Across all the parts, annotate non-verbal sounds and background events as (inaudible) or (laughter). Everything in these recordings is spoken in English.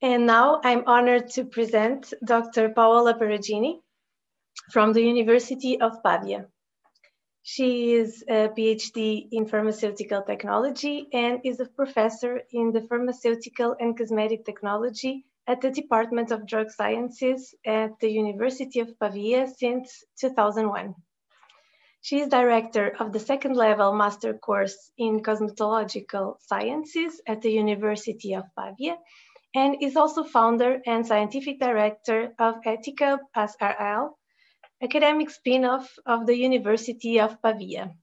And now I'm honored to present Dr. Paola Perugini from the University of Pavia. She is a PhD in pharmaceutical technology and is a professor in the pharmaceutical and cosmetic technology at the Department of Drug Sciences at the University of Pavia since 2001. She is director of the second level master course in cosmetological sciences at the University of Pavia and is also founder and scientific director of Etica SRL, academic spin-off of the University of Pavia.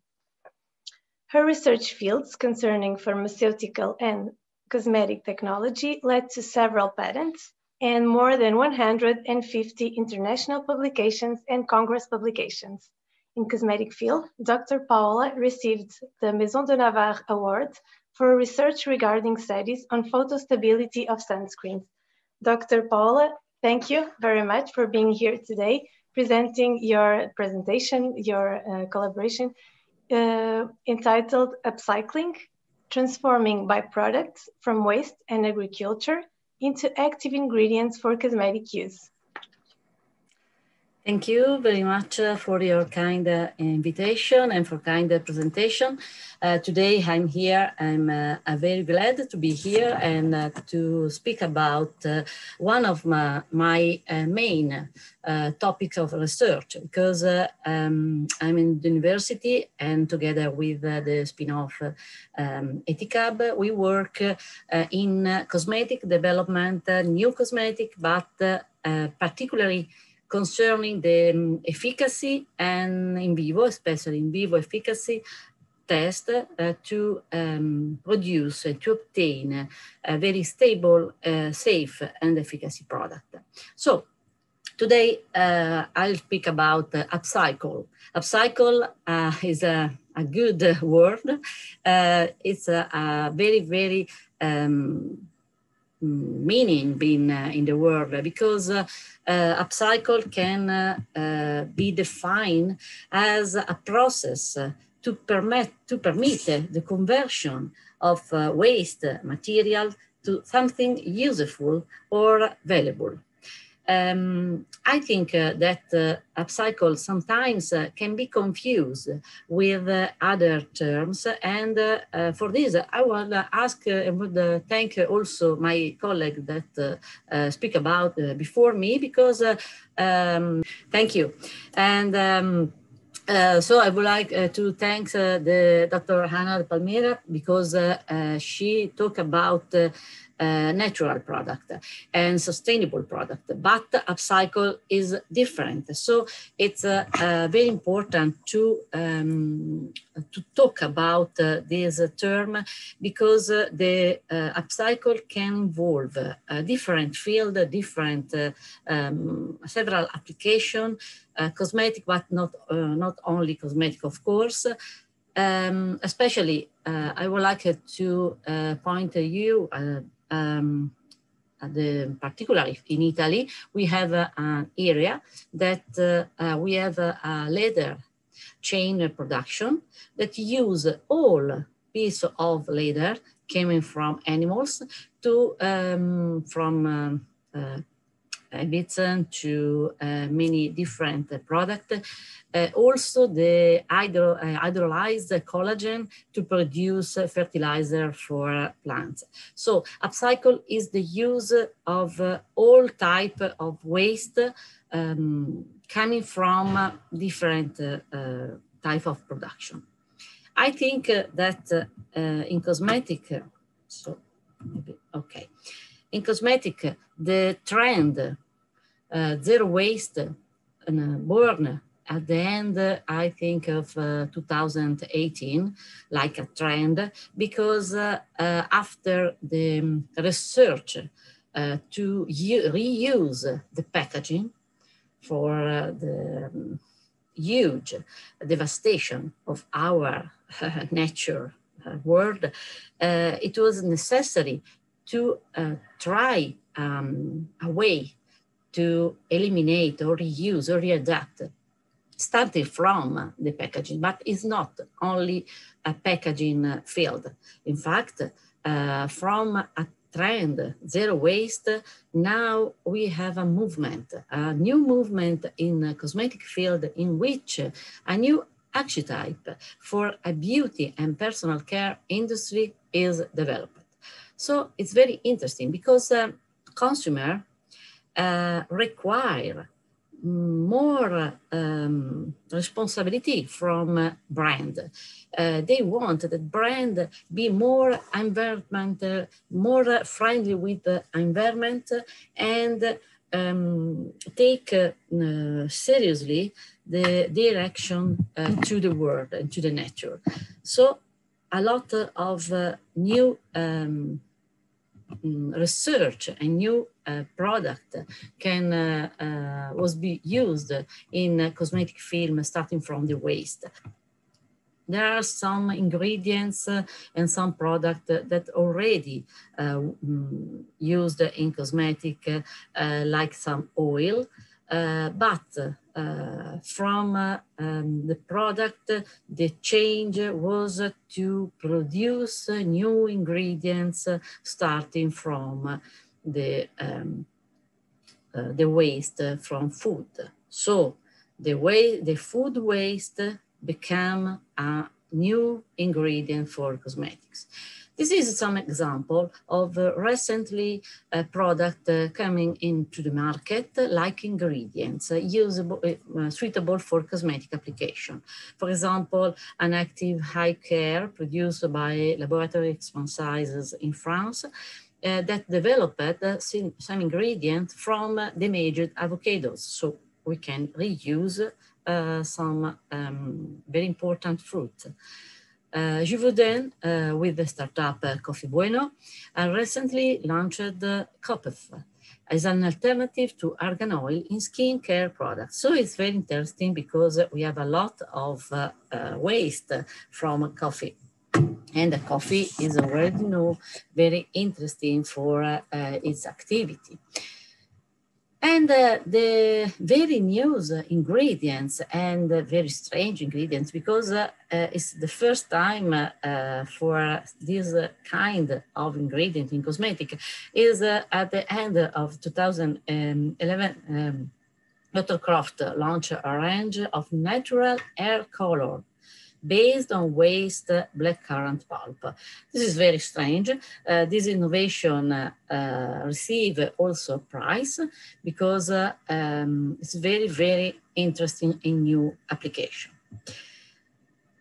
Her research fields concerning pharmaceutical and cosmetic technology led to several patents and more than 150 international publications and Congress publications. In cosmetic field, Dr. Paola received the Maison de Navarre Award for research regarding studies on photostability of sunscreens. Dr. Paola, thank you very much for being here today, presenting your presentation, your uh, collaboration uh, entitled Upcycling, Transforming Byproducts from Waste and Agriculture into Active Ingredients for Cosmetic Use. Thank you very much uh, for your kind uh, invitation and for kind uh, presentation. Uh, today I'm here, I'm uh, very glad to be here and uh, to speak about one of my, my main topics of research because um, I'm in the university and together with the spin-off um, Eticab, we work in cosmetic development, new cosmetic, but particularly concerning the um, efficacy and in vivo, especially in vivo efficacy test uh, to um, produce, uh, to obtain a very stable, uh, safe and efficacy product. So today uh, I'll speak about upcycle. Upcycle uh, is a, a good (laughs) word. Uh, it's a, a, very, very um, meaning in, uh, in the world because uh, uh, upcycle can uh, be defined as a process to permit, to permit the conversion of waste material to something useful or valuable. Um, I think uh, that uh, upcycle sometimes uh, can be confused with uh, other terms. And uh, uh, for this, I would ask and would thank also my colleague that speak about before me because um, thank you. And um, uh, so I would like uh, to thank uh, the Dr. Hannah Palmera because she talked about uh, natural product and sustainable product, but upcycle is different. So it's uh, uh, very important to um, to talk about uh, this term because uh, the uh, upcycle can involve a different field, different um, several application, cosmetic, but not not only cosmetic, of course. Um, especially, I would like to point you um, the particularly in Italy, we have uh, an area that uh, uh, we have a leather chain production that use all piece of leather coming from animals to um, from um, uh, to uh, many different uh, products. Uh, also the hydro, hydrolyzed collagen to produce fertilizer for plants. So upcycle is the use of all type of waste um, coming from different type of production. I think that in cosmetic, so okay. In cosmetic, the trend uh, zero waste born at the end, I think of uh, 2018, like a trend, because uh, uh, after the research uh, to reuse the packaging for uh, the um, huge devastation of our (laughs) nature world, it was necessary to try um, a way to eliminate or reuse or readapt starting from the packaging, but it's not only a packaging field. In fact, uh, from a trend, zero waste, now we have a movement, a new movement in the cosmetic field in which a new archetype for a beauty and personal care industry is developed. So it's very interesting because uh, consumer uh, require more um, responsibility from uh, brand. Uh, they want that brand be more environmental, more friendly with the environment and um, take uh, seriously the direction uh, to the world and to the nature. So a lot of uh, new um, research and new uh, product can uh, uh, was be used in cosmetic film starting from the waste. There are some ingredients and some product that already mm, used in cosmetic, like some oil, but uh, from uh, um, the product, the change was to produce new ingredients starting from the, um, uh, the waste from food. So the way the food waste became a new ingredient for cosmetics. This is some example of uh, recently a product uh, coming into the market like ingredients uh, usable, uh, suitable for cosmetic application. For example, an active high care produced by Laboratory Expanscience in France uh, that developed uh, some ingredients from uh, damaged avocados. So we can reuse some um, very important fruit. Uh, Givaudan, uh, with the startup uh, Kaffe Bueno, uh, recently launched uh, Koffee'Up as an alternative to argan oil in skincare products. So it's very interesting because we have a lot of uh, uh, waste from coffee. And the coffee is already know very interesting for uh, its activity. And uh, the very new ingredients and uh, very strange ingredients, because uh, uh it's the first time uh, for this kind of ingredient in cosmetic, is uh, at the end of 2011, um, Dr. Craft launched a range of natural hair color based on waste blackcurrant pulp. This is very strange. Uh, this innovation uh, uh, received also a prize because uh, um, it's very, very interesting in new application.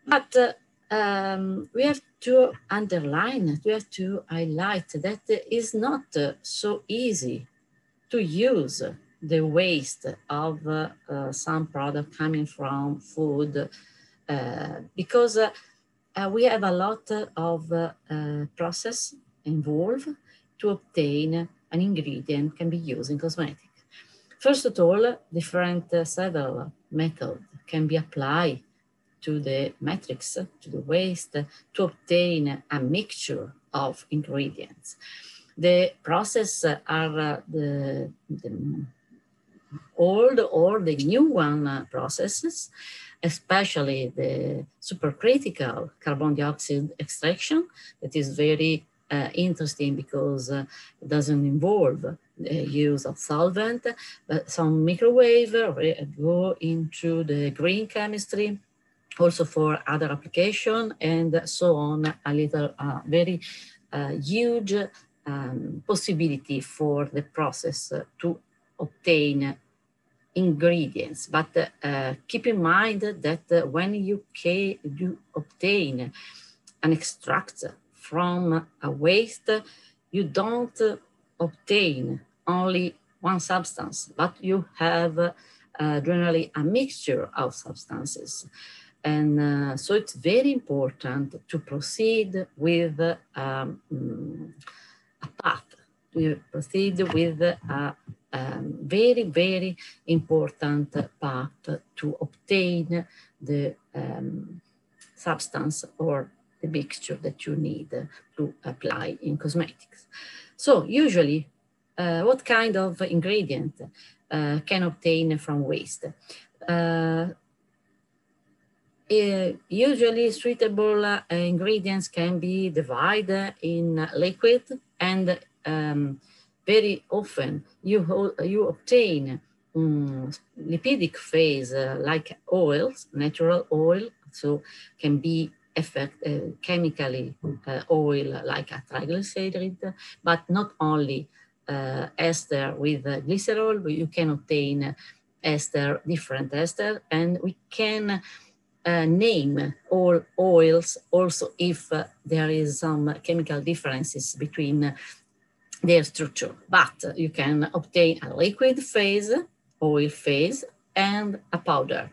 But uh, um, we have to underline, we have to highlight that it is not uh, so easy to use the waste of some product coming from food uh, because uh, uh, we have a lot of process involved to obtain an ingredient can be used in cosmetic. First of all, different several methods can be applied to the matrix, to the waste, to obtain a mixture of ingredients. The process are the, the, old or the new one processes especially the supercritical carbon dioxide extraction that is very uh, interesting because uh, it doesn't involve the use of solvent, but some microwave go into the green chemistry, also for other application and so on, a little uh, very uh, huge um, possibility for the process to obtain ingredients. But uh, keep in mind that uh, when you, you obtain an extract from a waste, you don't obtain only one substance, but you have uh, generally a mixture of substances. And uh, so it's very important to proceed with um, a path, to proceed with a um, very, very important part to obtain the um, substance or the mixture that you need to apply in cosmetics. So usually, uh, what kind of ingredient uh, can obtain from waste? Uh, uh usually suitable uh, ingredients can be divided in liquid and um, very often you, you obtain um, lipidic phase uh, like oils, natural oil, so can be effect, uh, chemically uh, oil like a triglyceride, but not only uh, ester with glycerol, but you can obtain ester, different ester, and we can uh, name all oils also if uh, there is some chemical differences between their structure. But you can obtain a liquid phase, oil phase, and a powder.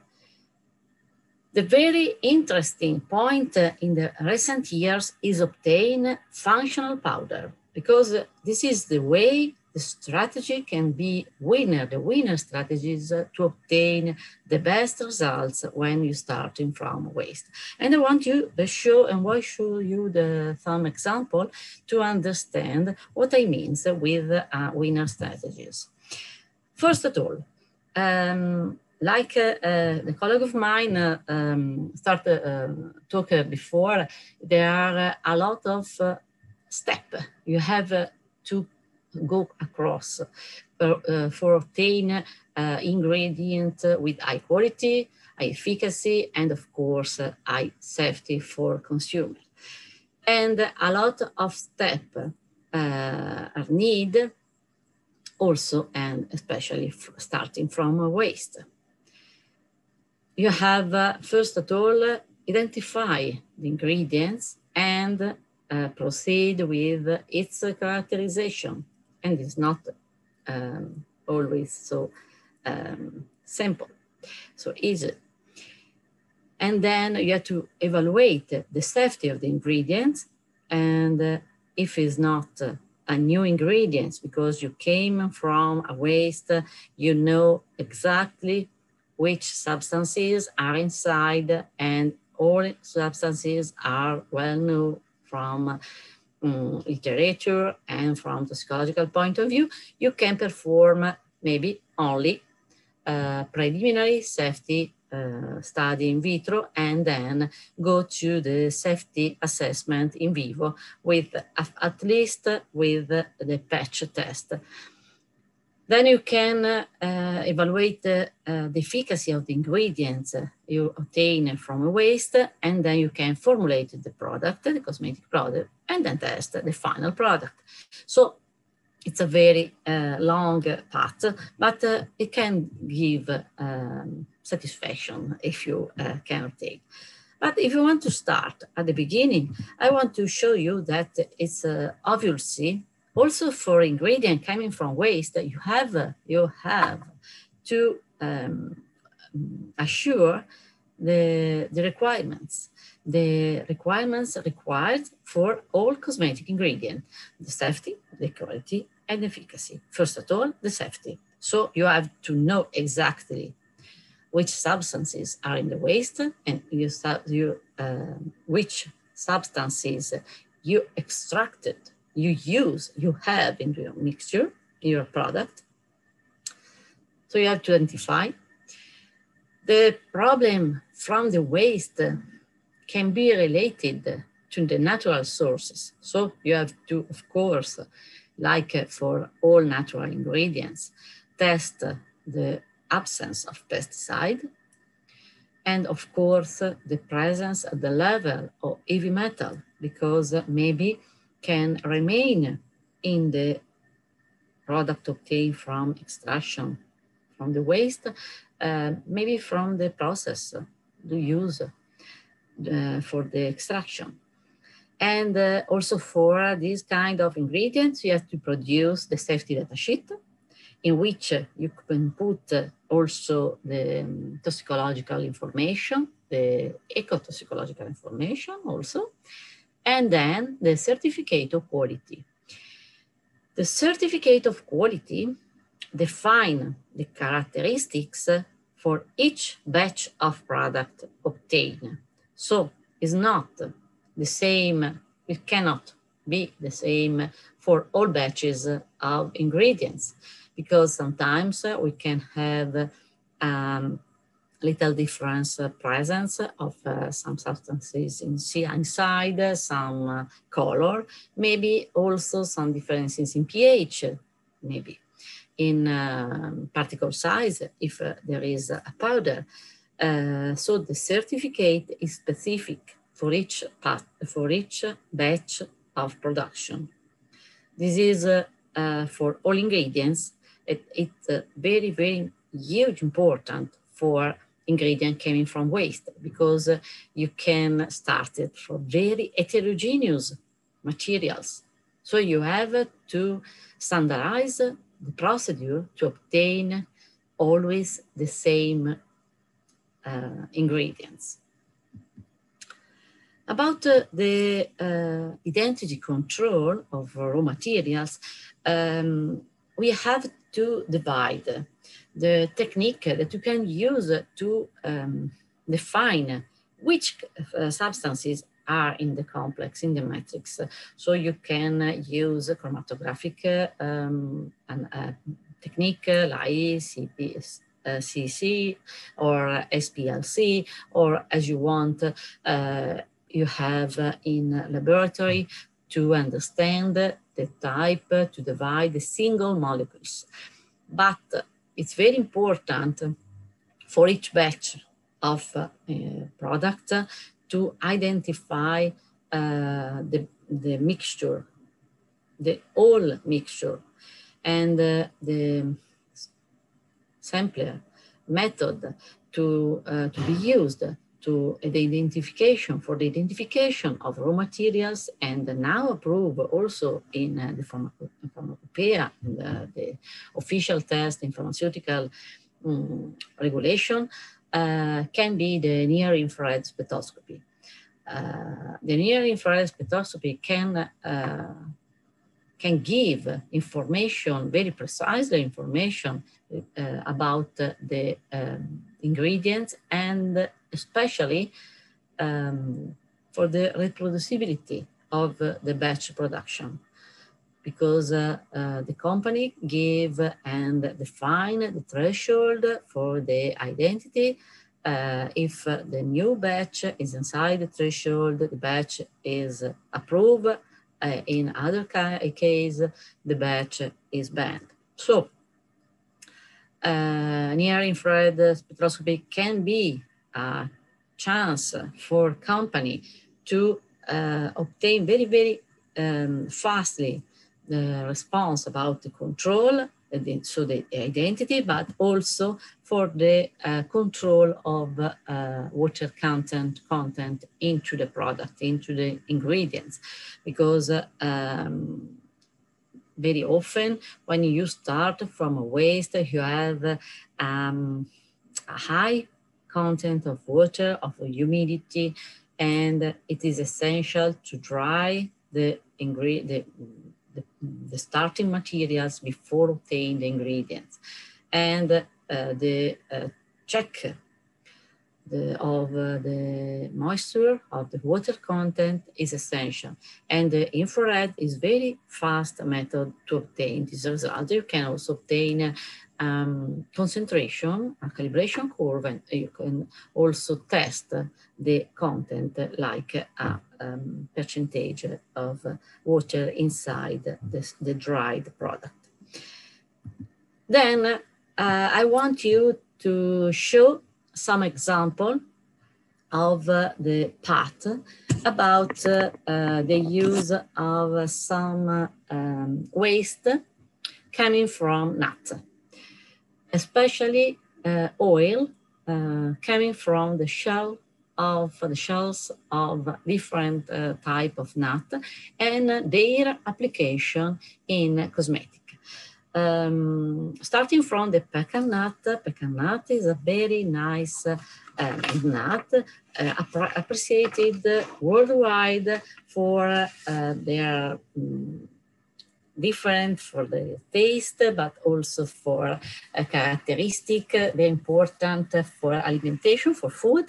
The very interesting point in the recent years is obtain functional powder because this is the way the strategy can be winner. The winner strategy is to obtain the best results when you starting from waste. And I want you to show and why show you the some example to understand what I mean with uh, winner strategies. First of all, um, like uh, uh, the colleague of mine uh, um, started uh, talk before, there are a lot of step you have to go across uh, for obtain uh, ingredient with high quality, high efficacy, and of course, uh, high safety for consumers. And a lot of steps are needed also, and especially starting from waste. You have, uh, first of all, identify the ingredients and uh, proceed with its characterization and it's not um, always so um, simple, so easy. And then you have to evaluate the safety of the ingredients and uh, if it's not uh, a new ingredients because you came from a waste, you know exactly which substances are inside and all substances are well known from um, literature and from the psychological point of view, you can perform maybe only uh, preliminary safety uh, study in vitro and then go to the safety assessment in vivo with at least with the patch test. Then you can uh, evaluate uh, the efficacy of the ingredients you obtain from a waste, and then you can formulate the product, the cosmetic product, and then test the final product. So it's a very uh, long path, but uh, it can give um, satisfaction if you uh, can obtain. But if you want to start at the beginning, I want to show you that it's uh, obviously also for ingredient coming from waste that you have you have to um, assure the, the requirements. The requirements required for all cosmetic ingredient the safety the quality and efficacy. First of all the safety. So you have to know exactly which substances are in the waste and you, you uh, which substances you extracted you use, you have in your mixture, in your product. So you have to identify. The problem from the waste can be related to the natural sources. So you have to, of course, like uh, for all natural ingredients, test the absence of pesticide and of course the presence at the level of heavy metal because maybe can remain in the product obtained from extraction from the waste, uh, maybe from the process to use uh, for the extraction. And uh, also for this kind of ingredients, you have to produce the safety data sheet in which you can put also the um, toxicological information, the eco-toxicological information also, and then the certificate of quality. The certificate of quality define the characteristics for each batch of product obtained. So it's not the same, it cannot be the same for all batches of ingredients because sometimes we can have um, little difference uh, presence of uh, some substances in, inside, some uh, color, maybe also some differences in pH, maybe in um, particle size if uh, there is a powder. Uh, so the certificate is specific for each part, for each batch of production. This is uh, for all ingredients. It, it's very, very huge important for ingredient coming from waste because uh, you can start it from very heterogeneous materials. So you have to standardize the procedure to obtain always the same uh, ingredients. About uh, the uh, identity control of raw materials, um, we have to divide the technique that you can use to um, define which uh, substances are in the complex, in the matrix. So you can use chromatographic um, an, uh, technique like CPS, uh, CC or HPLC, or as you want, uh, you have in laboratory to understand the type to divide the single molecules. But it's very important for each batch of uh, product to identify uh, the, the mixture, the whole mixture, and uh, the sampler method to, uh, to be used to the identification for the identification of raw materials and now approved also in the the, the, official test in pharmaceutical um, regulation, uh, can be the near infrared spectroscopy. Uh, the near infrared spectroscopy can uh, can give information, very precisely information uh, about the um, ingredients and especially um, for the reproducibility of the batch production because uh, uh, the company gave and define the threshold for the identity. Uh, if the new batch is inside the threshold, the batch is approved. Uh, in other case, the batch is banned. So uh, near infrared spectroscopy can be a chance for company to uh, obtain very, very um, fastly the response about the control, so the identity, but also for the uh, control of uh, water content content into the product, into the ingredients, because um, very often when you start from a waste, you have um, a high content of water, of humidity, and it is essential to dry the, the, the, the starting materials before obtaining the ingredients. And uh, the uh, check the, of uh, the moisture of the water content is essential. And the infrared is very fast method to obtain this result. You can also obtain um, concentration, a calibration curve, and you can also test the content like a um, percentage of water inside the, the dried product. Then uh, I want you to show some example of uh, the path about uh, uh, the use of some um, waste coming from nuts especially uh, oil uh, coming from the shell of the shells of different uh, type of nut and their application in cosmetic. Um, starting from the pecan nut, pecan nut is a very nice uh, nut, uh, appreciated worldwide for uh, their um, different for the taste, but also for a characteristic very important for alimentation, for food.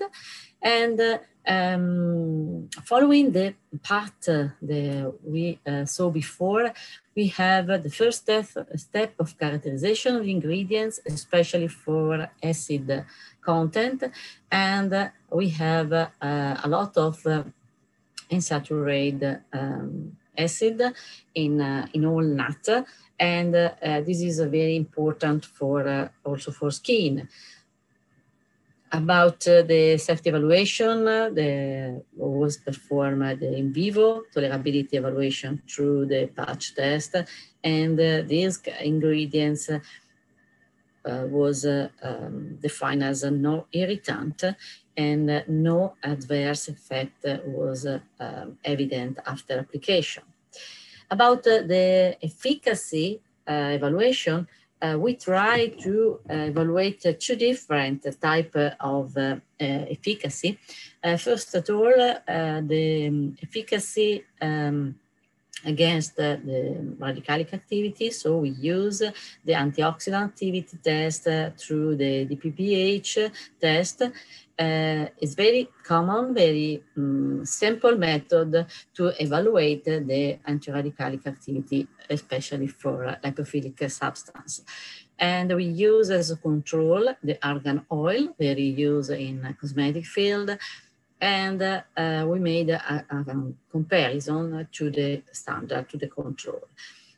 And Um, following the path uh, that we uh, saw before, we have the first step, step of characterization of ingredients, especially for acid content. And we have uh, a lot of unsaturated um, acid in, in all nuts. And this is very important for also for skin about uh, the safety evaluation, uh, the was performed in vivo tolerability evaluation through the patch test, and uh, these ingredients uh, was uh, um, defined as a no and no adverse effect was um, evident after application. About the efficacy evaluation, uh, we try to uh, evaluate uh, two different type of uh, efficacy. Uh, first of all, uh, the efficacy um, against the, the, radicalic activity. So we use the antioxidant activity test through the DPPH test uh, it's very common, very um, simple method to evaluate the antiradicalic activity, especially for uh, lipophilic substance. And we use as a control the argan oil, very used in cosmetic field. And uh, we made a, a, comparison to the standard, to the control.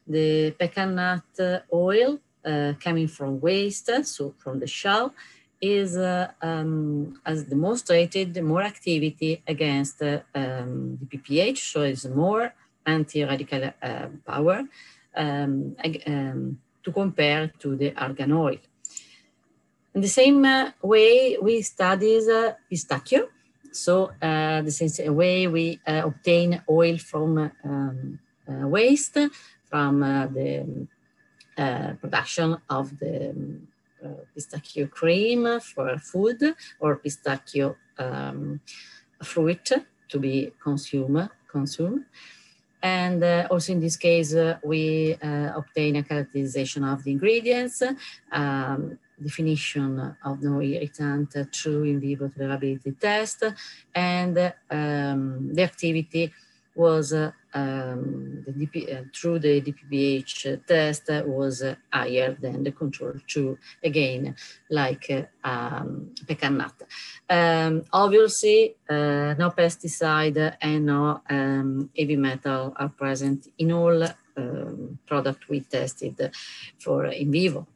The pecan nut oil uh, coming from waste, so from the shell, is uh, um, has demonstrated more activity against uh, um, the DPPH, so it's more anti-radical uh, power um, um, to compare to the argan oil. In the same way, we studied uh, pistachio. So uh, is a way we obtain oil from um, waste, from the production of the uh, pistachio cream for food or pistachio um, fruit to be consumed. consumed. And uh, also in this case, uh, we uh, obtain a characterization of the ingredients, um, definition of no irritant through in vivo tolerability test, and um, the activity was uh, um, the DP, uh, through the DPPH test was uh, higher than the control two, again, like uh, um, pecan nut. Um, obviously, uh, no pesticide and no um, heavy metal are present in all um, product we tested for in vivo.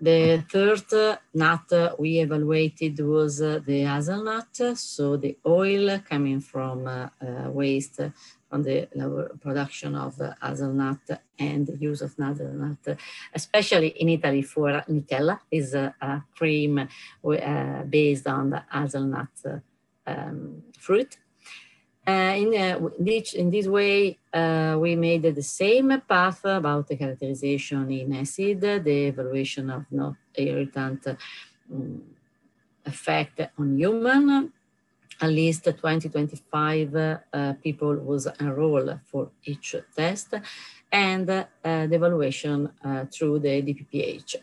The third nut we evaluated was the hazelnut, so the oil coming from uh, waste from the production of hazelnut and the use of hazelnut, especially in Italy for Nutella, is a, a cream uh, based on the hazelnut um, fruit. Uh, in, uh, this, in this way, uh, we made the same path about the characterization in acid, the evaluation of no irritant um, effect on human. At least 20, 25 uh, people was enrolled for each test and uh, the evaluation through the DPPH.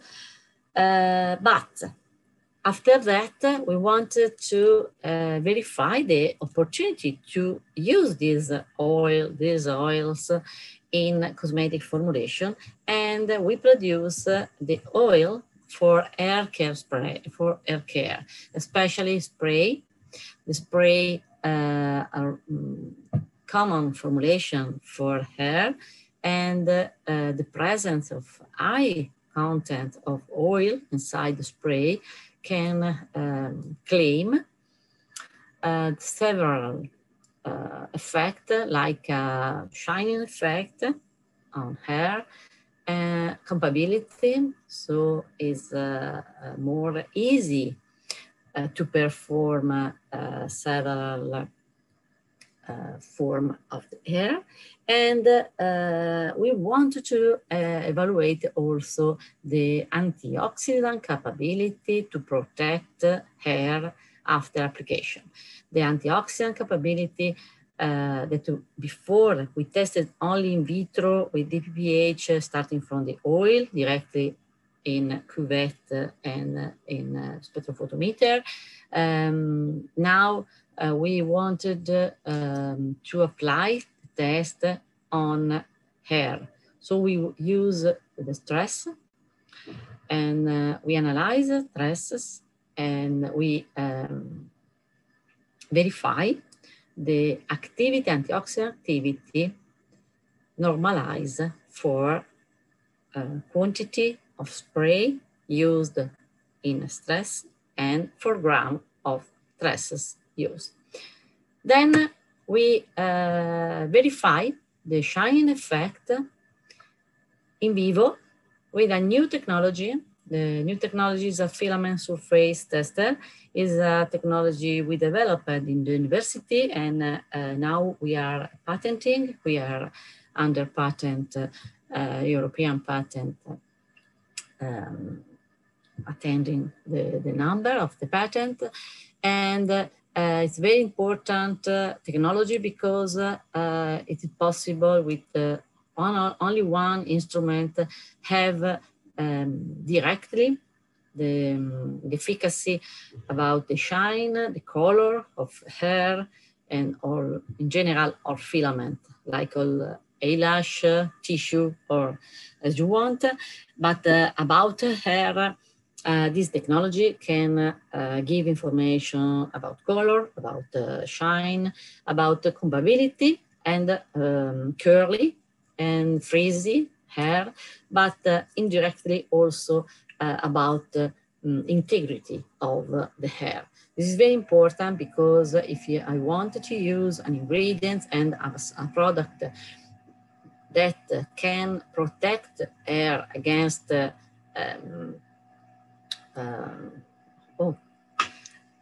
but after that, we wanted to uh, verify the opportunity to use these oil, these oils in cosmetic formulation, and we produce the oil for hair care spray, for hair care, especially spray. The spray uh, are um, common formulation for hair, and uh, the presence of high content of oil inside the spray can um, claim uh, several uh, effects like a shining effect on hair, uh, compatibility, so it's uh, uh, more easy uh, to perform uh, several uh, form of the hair. And uh, we want to uh, evaluate also the antioxidant capability to protect hair after application. The antioxidant capability uh, that before we tested only in vitro with DPPH starting from the oil directly in cuvette and in uh, spectrophotometer. Um, now uh, we wanted um, to apply test on hair. So we use the stress and uh, we analyze stresses and we um, verify the activity, antioxidant activity normalize for uh, quantity of spray used in stress and for gram of stresses used. Then we uh, verify the shining effect in vivo with a new technology. The new technology is a filament surface tester. is a technology we developed in the university and uh, uh, now we are patenting. We are under patent, uh, European patent um, attending the, the number of the patent. And uh, it's very important uh, technology because uh, it is possible with one, only one instrument have um, directly the, um, the, efficacy about the shine, the color of hair, and or in general, or filament, like all eyelash, tissue, or as you want. But uh, about hair, uh, this technology can uh, give information about color, about uh, shine, about the combability and um, curly and frizzy hair, but uh, indirectly also uh, about um, integrity of the hair. This is very important because if you, I want to use an ingredient and a, a product that can protect hair against um, oh,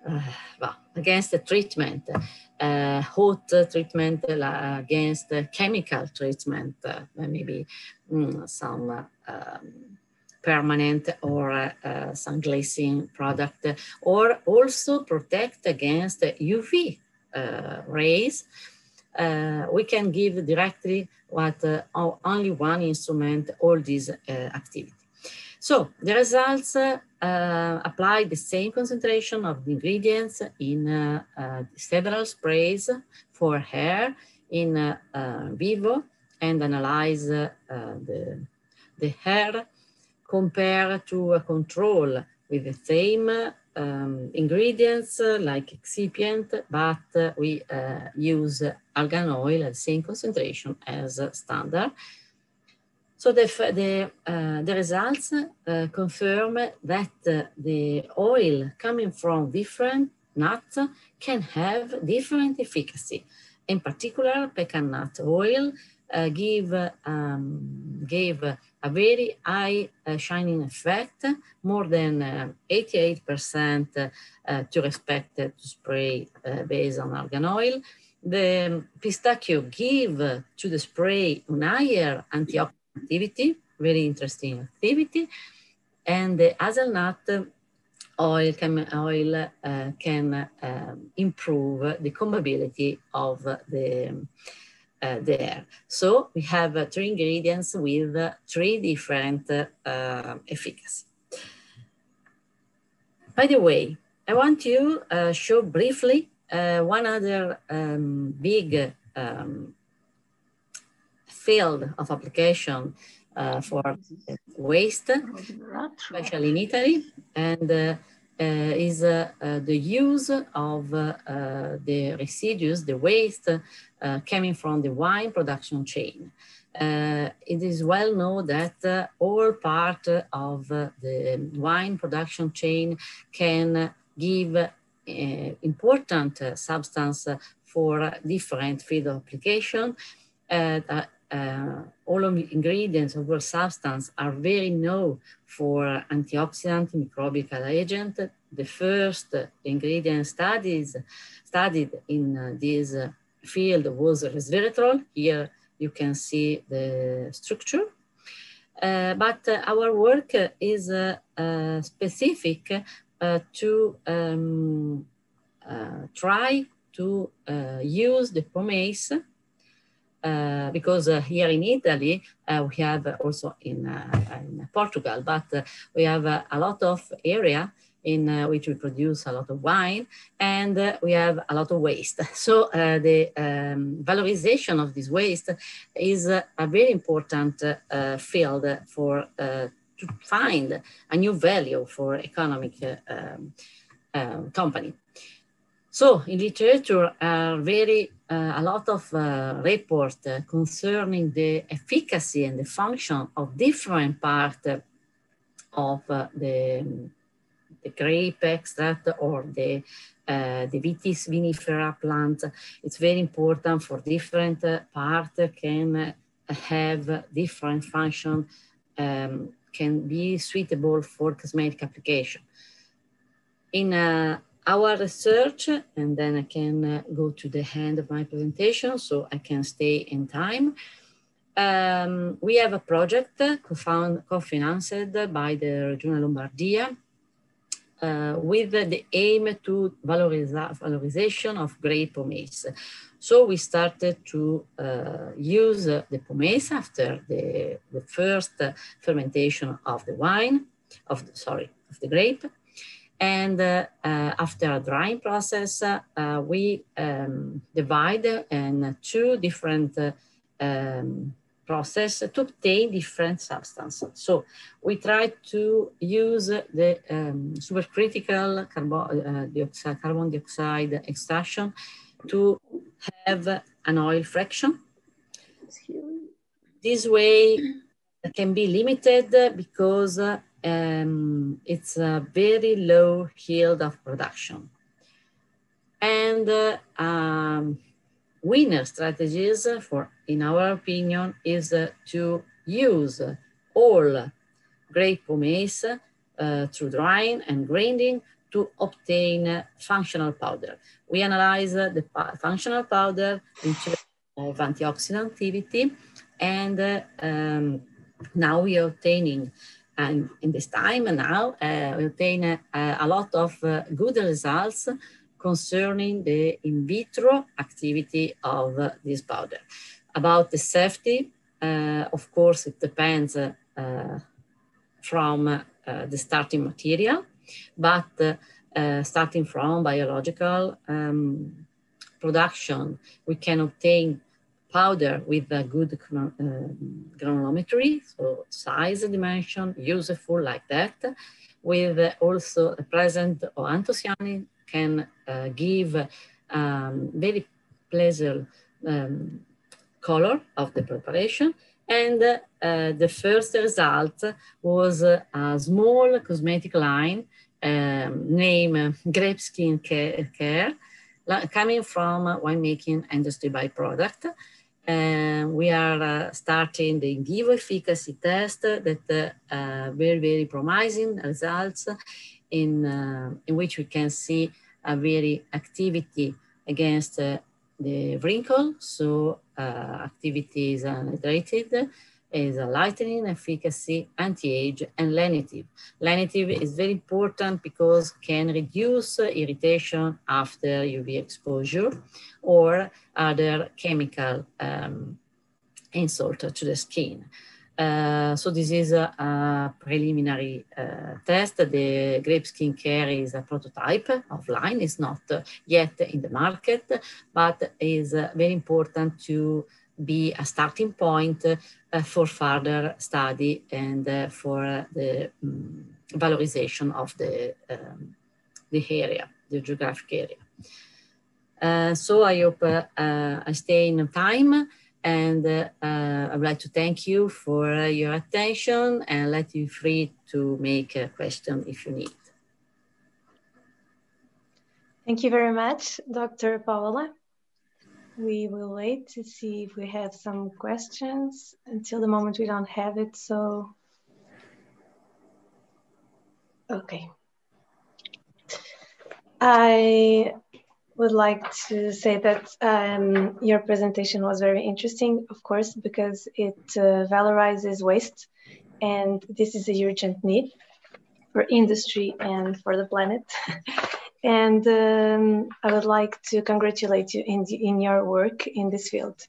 uh, well, against the treatment, uh, hot treatment uh, against chemical treatment, uh, maybe mm, some um, permanent or uh, some glazing product, or also protect against UV uh, rays. we can give directly what only one instrument all these activities. So the results uh, apply the same concentration of the ingredients in uh, uh, several sprays for hair in uh, uh, vivo and analyze uh, the, the hair compared to a control with the same um, ingredients like excipient, but we use argan oil at the same concentration as standard so the, the, uh, the results uh, confirm that uh, the oil coming from different nuts can have different efficacy. In particular, pecan nut oil uh, give, um, gave a very high uh, shining effect, more than 88% uh, to respect to spray based on argan oil. The pistachio give to the spray an higher antioxidant activity, very interesting activity. And the hazelnut oil can, oil, uh, can uh, improve the combability of the, uh, the air. So we have uh, three ingredients with uh, three different uh, efficacy. By the way, I want to show briefly one other um, big um, field of application uh, for waste, especially in Italy, and uh, uh, is uh, uh, the use of uh, the residues, the waste coming from the wine production chain. it is well known that all part of the wine production chain can give important substance for different field of application uh, uh, all of the ingredients of all substance are very known for antioxidant microbial agent. The first ingredient studies studied in uh, this field was resveratrol. Here you can see the structure. Uh, but uh, our work is uh, uh, specific to um, try to use the pomace uh, because uh, here in Italy, uh, we have also in, in Portugal, but we have a lot of area in uh, which we produce a lot of wine and uh, we have a lot of waste. (laughs) So uh, the um, valorization of this waste is a very important field for to find a new value for economic um, company. So in literature, uh, very uh, a lot of uh, reports uh, concerning the efficacy and the function of different parts of uh, the, the grape extract or the uh, the Vitis vinifera plant. It's very important for different parts can have different function, um, can be suitable for cosmetic application. In our research, and then I can uh, go to the end of my presentation so I can stay in time. Um, we have a project co-financed by the Regione Lombardia uh, with the aim to valorization of grape pomace. So we started to uh, use the pomace after the, the first fermentation of the wine, of the, sorry, of the grape. And uh, uh, after a drying process, uh, we um, divide in two different um, process to obtain different substances. So we try to use the um, supercritical carbon, dioxide, carbon dioxide extraction to have an oil fraction. This way can be limited because um, it's a very low yield of production. And uh, um, winner strategies for, in our opinion, is uh, to use all grape pomace uh, through drying and grinding to obtain functional powder. We analyze the functional powder in of antioxidant activity, and uh, um, now we are obtaining and in this time and now, uh, we obtain uh, a lot of uh, good results concerning the in vitro activity of uh, this powder. About the safety, of course, it depends from the starting material, but starting from biological um, production, we can obtain powder with a good uh, granulometry, so size dimension, useful like that, with also the present of anthocyanin can uh, give um, very pleasant um, color of the preparation. And uh, the first result was a small cosmetic line um, named Grape Skin Care, coming from winemaking industry byproduct and we are uh, starting the in vivo efficacy test that uh, very, very promising results in, uh, in which we can see a very activity against uh, the wrinkle. So uh, activity is hydrated, is a lightening, efficacy, anti-age, and lenitive. Lenitive is very important because can reduce irritation after UV exposure or other chemical um, insult to the skin. Uh, so this is a, a preliminary uh, test. The grape skin care is a prototype of line. It's not yet in the market, but is uh, very important to be a starting point uh, for further study and uh, for the um, valorization of the, um, the area, the geographic area. Uh, so I hope uh, uh, I stay in time and uh, I would like to thank you for your attention and let you free to make a question if you need. Thank you very much, Dr. Paola. We will wait to see if we have some questions. Until the moment we don't have it, so. Okay. I would like to say that um, your presentation was very interesting, of course, because it uh, valorizes waste, and this is a urgent need for industry and for the planet. (laughs) and um, I would like to congratulate you in, the, in your work in this field.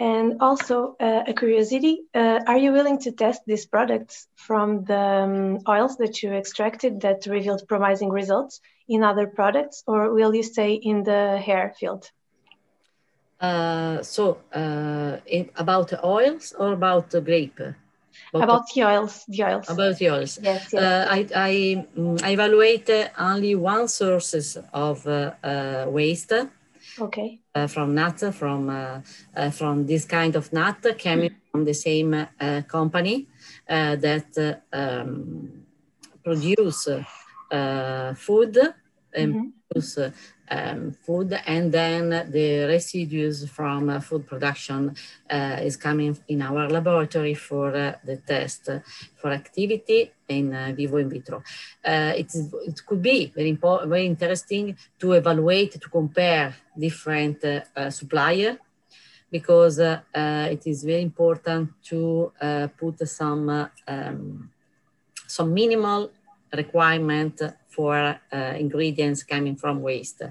And also uh, a curiosity, uh, are you willing to test these products from the um, oils that you extracted that revealed promising results in other products or will you stay in the hair field? Uh, so uh, in, about the oils or about the about the oils, the oils. About the oils. Yes, yes. Uh, I, I, mm, I evaluate only one sources of uh, waste Okay. Uh, from nut, from uh, uh, from this kind of nut coming mm. from the same uh, company uh, that uh, um, produce food and mm -hmm. produce um, food, and then the residues from uh, food production uh, is coming in our laboratory for uh, the test for activity in uh, vivo in vitro. Uh, it, is, it could be very important, very interesting to evaluate, to compare different uh, supplier because it is very important to put some um, some minimal requirement for uh, ingredients coming from waste.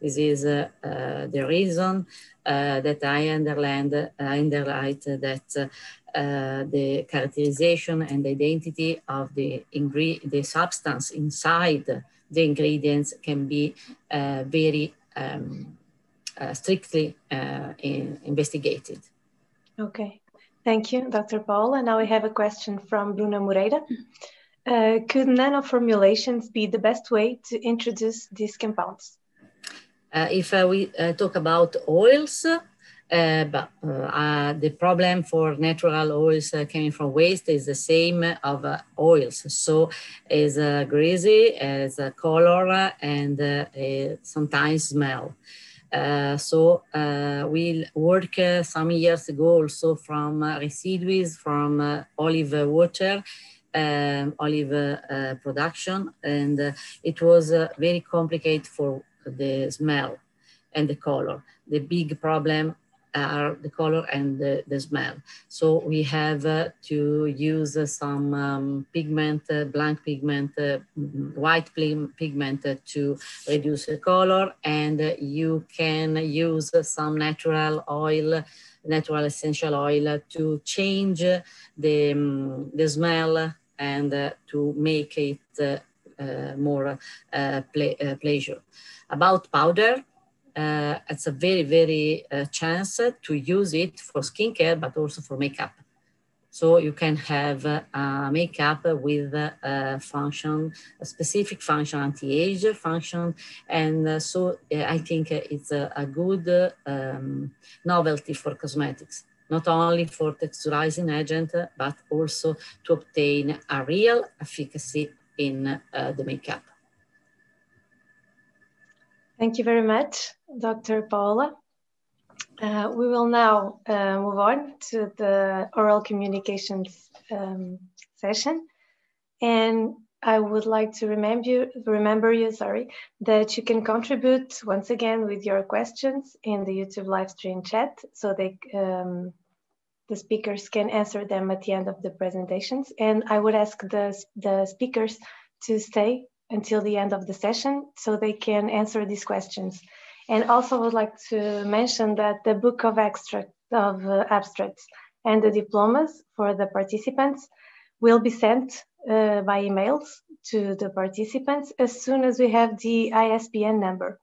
This is uh, uh, the reason that I underlined, underlined that the characterization and identity of the, the substance inside the ingredients can be very um, strictly in investigated. Okay. Thank you, Dr. Paul. And now we have a question from Bruna Moreira. Uh, could nanoformulations be the best way to introduce these compounds? Uh, if uh, we uh, talk about oils, uh, but uh, the problem for natural oils coming from waste is the same of oils. So it's greasy, as a color, and sometimes smell. Uh, so uh, we work uh, some years ago also from residues from olive water um, olive uh, production, and uh, it was uh, very complicated for the smell and the color. The big problem are the color and the, the smell. So we have uh, to use uh, some um, pigment, uh, blank pigment, white pigment to reduce the color. And you can use some natural oil, natural essential oil to change the, um, the smell and uh, to make it uh, uh, more pleasure. About powder, uh, it's a very, very uh, chance to use it for skincare, but also for makeup. So you can have uh, makeup with a function, a specific function, anti-age function. And so I think it's a, a good um, novelty for cosmetics not only for texturizing agent, but also to obtain a real efficacy in uh, the makeup. Thank you very much, Dr. Paola. Uh, we will now uh, move on to the oral communications um, session. And I would like to remember you, remember you, sorry, that you can contribute once again with your questions in the YouTube live stream chat, so they um, the speakers can answer them at the end of the presentations. And I would ask the the speakers to stay until the end of the session so they can answer these questions. And also would like to mention that the book of extract of uh, abstracts and the diplomas for the participants will be sent uh, by emails to the participants as soon as we have the ISBN number.